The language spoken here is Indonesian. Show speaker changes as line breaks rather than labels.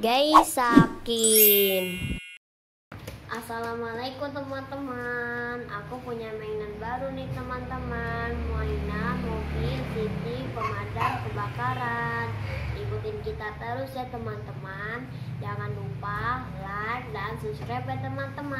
Guys, Sakin. Assalamualaikum teman-teman. Aku punya mainan baru nih teman-teman. Mainan mobil City pemadam kebakaran. Ikutin kita terus ya teman-teman. Jangan lupa like dan subscribe ya teman-teman.